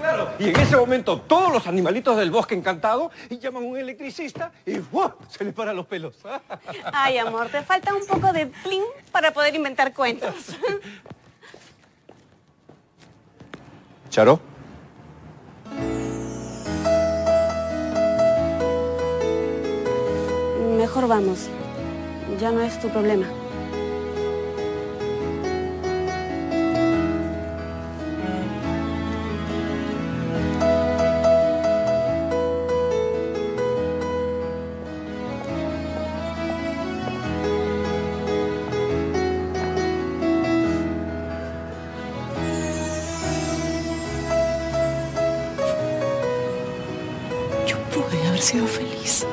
Claro. Y en ese momento todos los animalitos del bosque encantado y llaman a un electricista y ¡wow! se les paran los pelos. Ay, amor, te falta un poco de pling para poder inventar cuentos. Charo. Mejor vamos. Ya no es tu problema. Haber sido feliz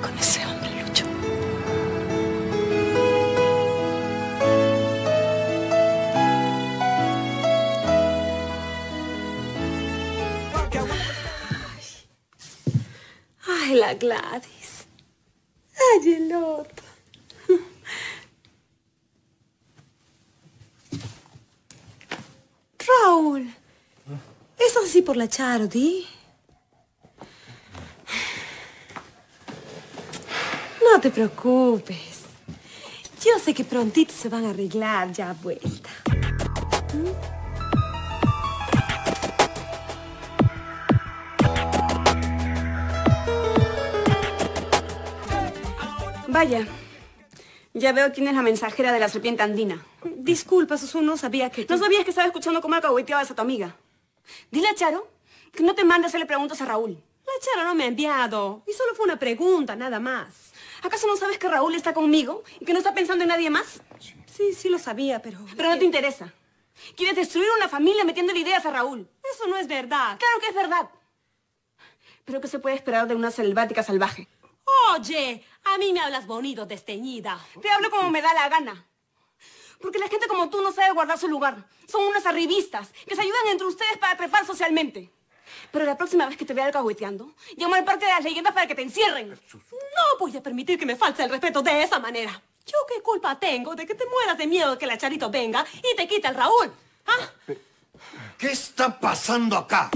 con ese hombre, Lucho. Ay, la Gladys. Ay, el otro. Raúl, ¿es así por la Charity? No te preocupes. Yo sé que prontito se van a arreglar ya a vuelta. Vaya. Ya veo quién es la mensajera de la serpiente andina. Disculpa, Susu, no sabía que... tú- ¿No sabías que estaba escuchando cómo alcahueteabas a tu amiga? Dile a Charo que no te mande a hacerle preguntas a Raúl. La Chara no me ha enviado. Y solo fue una pregunta, nada más. ¿Acaso no sabes que Raúl está conmigo y que no está pensando en nadie más? Sí, sí lo sabía, pero... Pero no te interesa. Quieres destruir una familia metiéndole ideas a Raúl. Eso no es verdad. Claro que es verdad. Pero ¿qué se puede esperar de una selvática salvaje? Oye, a mí me hablas bonito, desteñida. Te hablo como me da la gana. Porque la gente como tú no sabe guardar su lugar. Son unas arribistas que se ayudan entre ustedes para trepar socialmente. Pero la próxima vez que te vea alcahueteando, llamo al parque de las leyendas para que te encierren. No voy a permitir que me falte el respeto de esa manera. ¿Yo qué culpa tengo de que te mueras de miedo que la Charito venga y te quite el Raúl? ¿Ah? ¿Qué está pasando acá?